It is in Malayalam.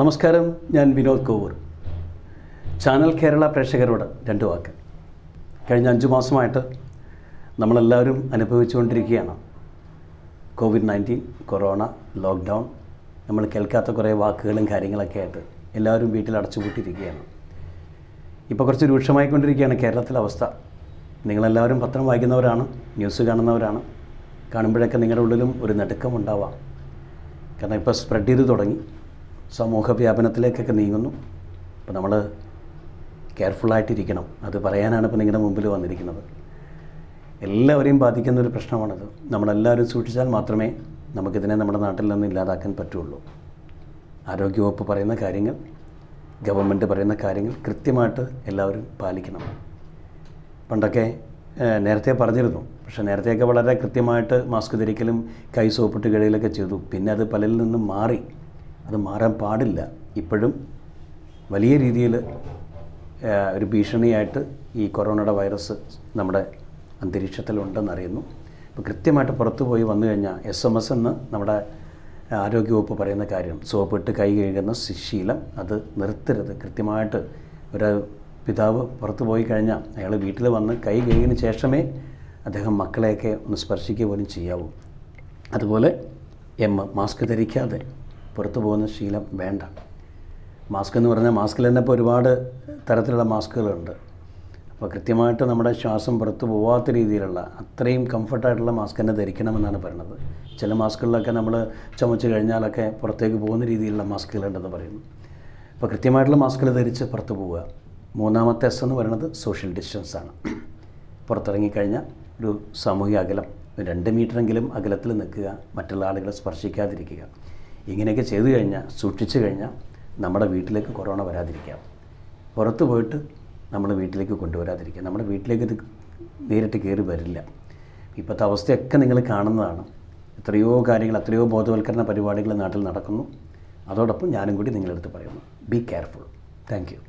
നമസ്കാരം ഞാൻ വിനോദ് കോവൂർ. ചാനൽ കേരള പ്രേക്ഷകരോട് രണ്ട് വാക്ക്. കഴിഞ്ഞ അഞ്ച് മാസമായിട്ട് നമ്മളെല്ലാവരും അനുഭവിച്ചുകൊണ്ടിരിക്കുകയാണ്. കോവിഡ് നയന്റീൻ കൊറോണ ലോക്ക്ഡൗൺ നമ്മൾ കേൾക്കാത്ത കുറേ വാക്കുകളും കാര്യങ്ങളൊക്കെ ആയിട്ട് എല്ലാവരും വീട്ടിൽ അടച്ചുപൂട്ടിയിരിക്കുകയാണ്. ഇപ്പോൾ കുറച്ച് രൂക്ഷമായിക്കൊണ്ടിരിക്കുകയാണ് കേരളത്തിലെ അവസ്ഥ. നിങ്ങളെല്ലാവരും പത്രം വായിക്കുന്നവരാണ് ന്യൂസ് കാണുന്നവരാണ്. കാണുമ്പോഴൊക്കെ നിങ്ങളുടെ ഉള്ളിലും ഒരു നടുക്കം ഉണ്ടാവാം. കാരണം ഇപ്പോൾ സ്പ്രെഡ് ചെയ്ത് തുടങ്ങി. സമൂഹ വ്യാപനത്തിലേക്കൊക്കെ നീങ്ങുന്നു. അപ്പോൾ നമ്മൾ കെയർഫുള്ളായിട്ടിരിക്കണം. അത് പറയാനാണ് ഇപ്പോൾ നിങ്ങളുടെ മുമ്പിൽ വന്നിരിക്കുന്നത്. എല്ലാവരെയും ബാധിക്കുന്ന ഒരു പ്രശ്നമാണത്. നമ്മളെല്ലാവരും സൂക്ഷിച്ചാൽ മാത്രമേ നമുക്കിതിനെ നമ്മുടെ നാട്ടിൽ നിന്ന് ഇല്ലാതാക്കാൻ പറ്റുള്ളൂ. ആരോഗ്യവകുപ്പ് പറയുന്ന കാര്യങ്ങൾ ഗവൺമെന്റ് പറയുന്ന കാര്യങ്ങൾ കൃത്യമായിട്ട് എല്ലാവരും പാലിക്കണം. പണ്ടൊക്കെ നേരത്തെ പറഞ്ഞിരുന്നു. പക്ഷേ നേരത്തെയൊക്കെ വളരെ കൃത്യമായിട്ട് മാസ്ക് ധരിക്കലും കൈ സോപ്പിട്ട് കഴിയലൊക്കെ ചെയ്തു. പിന്നെ അത് പലരിൽ നിന്നും മാറി. അത് മാറാൻ പാടില്ല. ഇപ്പോഴും വലിയ രീതിയിൽ ഒരു ഭീഷണിയായിട്ട് ഈ കൊറോണയുടെ വൈറസ് നമ്മുടെ അന്തരീക്ഷത്തിലുണ്ടെന്നറിയുന്നു. അപ്പോൾ കൃത്യമായിട്ട് പുറത്തു പോയി വന്നു കഴിഞ്ഞാൽ എസ് എം എസ് എന്ന് നമ്മുടെ ആരോഗ്യവകുപ്പ് പറയുന്ന കാര്യം സോപ്പിട്ട് കൈ കഴുകുന്ന ശിശീലം അത് നിർത്തരുത്. കൃത്യമായിട്ട് ഒരു പിതാവ് പുറത്തു പോയി കഴിഞ്ഞാൽ അയാൾ വീട്ടിൽ വന്ന് കൈ കഴുകിയതിന് ശേഷമേ അദ്ദേഹം മക്കളെയൊക്കെ ഒന്ന് സ്പർശിക്കുക പോലും ചെയ്യാവൂ. അതുപോലെ എം മാസ്ക് ധരിക്കാതെ പുറത്തു പോകുന്ന ശീലം വേണ്ട. മാസ്ക് എന്ന് പറഞ്ഞാൽ മാസ്കിൽ തന്നെ ഇപ്പോൾ ഒരുപാട് തരത്തിലുള്ള മാസ്കുകളുണ്ട് അപ്പോൾ കൃത്യമായിട്ട് നമ്മുടെ ശ്വാസം പുറത്തു പോവാത്ത രീതിയിലുള്ള അത്രയും കംഫർട്ടായിട്ടുള്ള മാസ്ക് തന്നെ ധരിക്കണമെന്നാണ് പറയുന്നത്. ചില മാസ്കുകളിലൊക്കെ നമ്മൾ ചുമച്ച് കഴിഞ്ഞാലൊക്കെ പുറത്തേക്ക് പോകുന്ന രീതിയിലുള്ള മാസ്കുകളുണ്ടെന്ന് പറയുന്നു. അപ്പോൾ കൃത്യമായിട്ടുള്ള മാസ്കുകൾ ധരിച്ച് പുറത്തു പോവുക. മൂന്നാമത്തെ എസ് എന്ന് പറയുന്നത് സോഷ്യൽ ഡിസ്റ്റൻസ് ആണ്. പുറത്തിറങ്ങിക്കഴിഞ്ഞാൽ ഒരു സാമൂഹിക അകലം. രണ്ട് മീറ്ററെങ്കിലും അകലത്തിൽ നിൽക്കുക മറ്റുള്ള ആളുകളെ സ്പർശിക്കാതിരിക്കുക. ഇങ്ങനെയൊക്കെ ചെയ്തു കഴിഞ്ഞാൽ സൂക്ഷിച്ചു കഴിഞ്ഞാൽ നമ്മുടെ വീട്ടിലേക്ക് കൊറോണ വരാതിരിക്കാം. പുറത്ത് പോയിട്ട് നമ്മൾ വീട്ടിലേക്ക് കൊണ്ടുവരാതിരിക്കുക നമ്മുടെ വീട്ടിലേക്ക് ഇത് നേരിട്ട് കയറി വരില്ല. ഇപ്പോഴത്തെ അവസ്ഥയൊക്കെ നിങ്ങൾ കാണുന്നതാണ്. എത്രയോ കാര്യങ്ങൾ എത്രയോ ബോധവൽക്കരണ പരിപാടികൾ നാട്ടിൽ നടക്കുന്നു. അതോടൊപ്പം ഞാനും കൂടി നിങ്ങളെടുത്ത് പറയുന്നു. Be careful thank